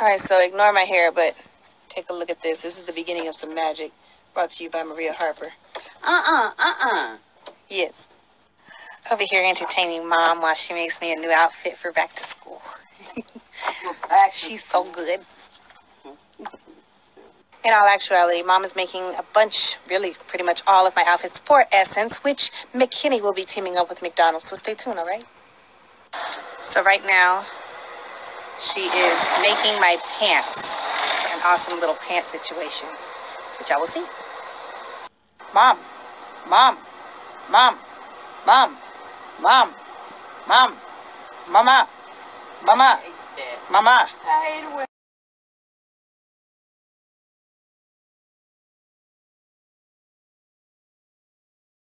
All right, so ignore my hair, but take a look at this. This is the beginning of some magic brought to you by Maria Harper. Uh-uh, uh-uh. Yes. Over here entertaining mom while she makes me a new outfit for back to school. She's so good. In all actuality, mom is making a bunch, really pretty much all of my outfits for Essence, which McKinney will be teaming up with McDonald's. So stay tuned, all right? So right now, she is making my pants. An awesome little pant situation, which I will see. Mom, mom, mom, mom, mom, mom, mama, mama, mama.